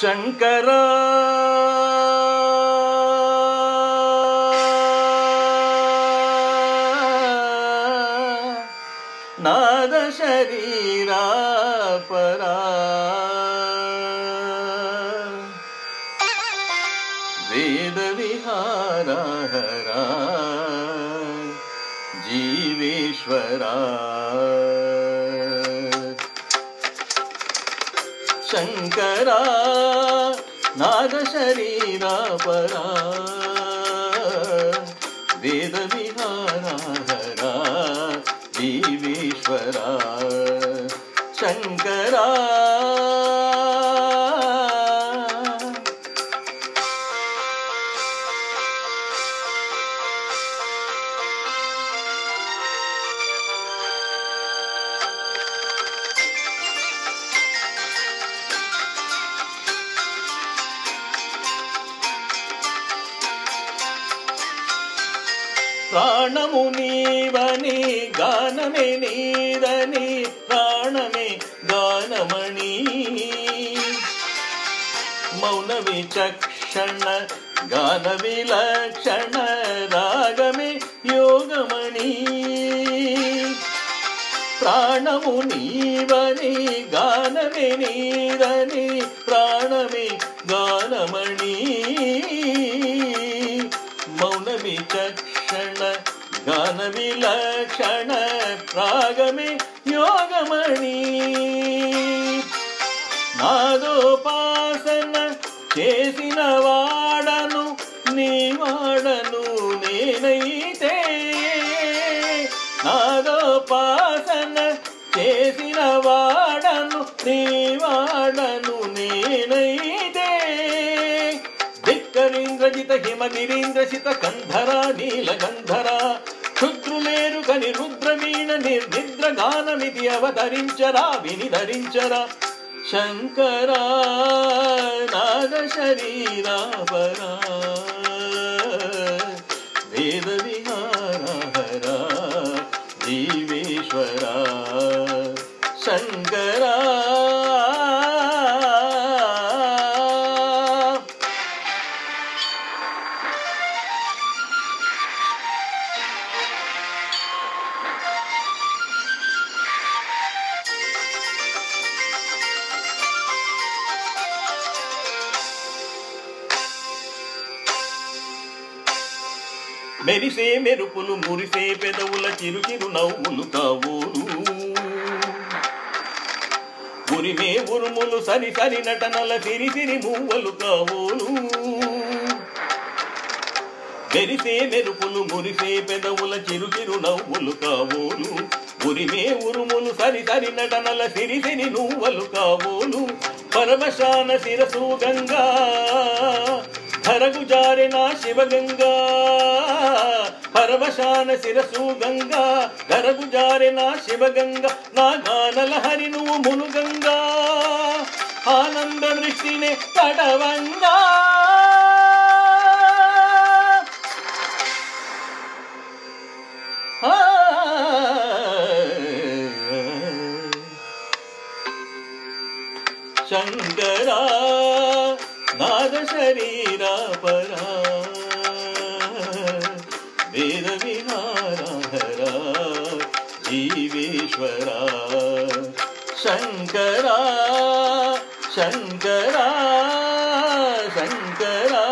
शङ्करा। नाद शरीरा परा। वेदविहारा हरा। जीवेश्वरा। शङ्करा। नागशरीरापरा परा जीवेश्वरा। शङ्करा ప్రాణము నీవని గానమే నీదని ప్రాణమే గానమణి మౌన విచక్షణ గాన విలక్షణ రాగమే యోగమణి ప్రాణము నీవని గానమే నీదని ప్రాణమే గానమణి విచక్షణ గాన విలక్షణ రాగమే యోగమణి. నాదోపాసన చేసిన వాడను నీ వాడను నేనైతే. నాదోపాసన చేసిన వాడను నీ వాడను నేనైతే. ధిక్కరీంద్రజిత హిమగిరీంద్రశిత కంధరా నీలగంధరా క్షుద్రులేరు కని రుద్రవీణ నిర్నిద్ర గానమిది అవతరించరా వినిధరించరా శంకరా నాగ శరీరా మెరిసే మెరుపులు మురిసే పెదవుల చిరుచిరు నవ్వులు కావోలు. ఉరిమే ఉరుములు సరి సరి నటనల సిరి సిరి మువ్వలు కావోలు. మెరిసే మెరుపులు మురిసే పెదవుల చిరుచిరు నవ్వులు కావోలు. ఉరిమే ఉరుములు సరి సరి నటనల సిరి సిరి నువ్వలు కావోలు. పరమశాన శిరసు గంగా ధరగు జారిన శివగంగా పరవశాన శిరసు గంగా ధరగు జారిన శివగంగా నా గానల హరి నువ్వు మునుగంగా ఆనంద దృష్టినే తడవంగా. ఆ. नादशरीरापरा वेदविहारा हरा जीवेश्वरा शङ्करा शङ्करा शङ्करा